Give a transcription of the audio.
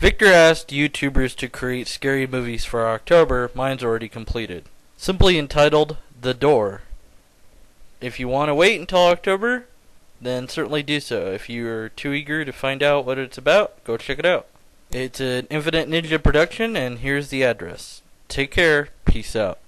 Victor asked YouTubers to create scary movies for October. Mine's already completed. Simply entitled The Door. If you want to wait until October, then certainly do so. If you're too eager to find out what it's about, go check it out. It's an Infinite Ninja production, and here's the address. Take care. Peace out.